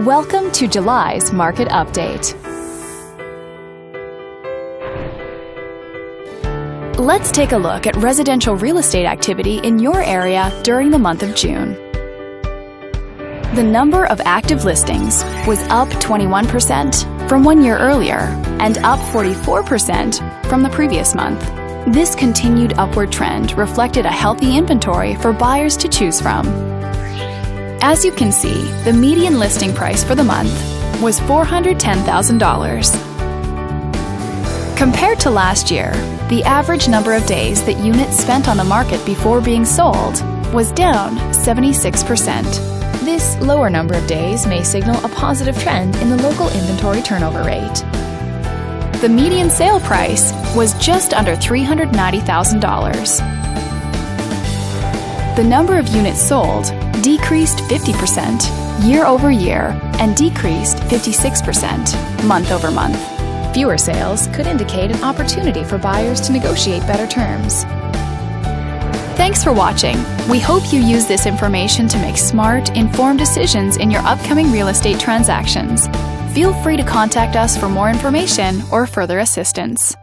Welcome to July's Market Update. Let's take a look at residential real estate activity in your area during the month of June. The number of active listings was up 21% from one year earlier and up 44% from the previous month. This continued upward trend reflected a healthy inventory for buyers to choose from. As you can see, the median listing price for the month was $410,000. Compared to last year, the average number of days that units spent on the market before being sold was down 76%. This lower number of days may signal a positive trend in the local inventory turnover rate. The median sale price was just under $390,000. The number of units sold decreased 50% year over year and decreased 56% month over month. Fewer sales could indicate an opportunity for buyers to negotiate better terms. Thanks for watching. We hope you use this information to make smart, informed decisions in your upcoming real estate transactions. Feel free to contact us for more information or further assistance.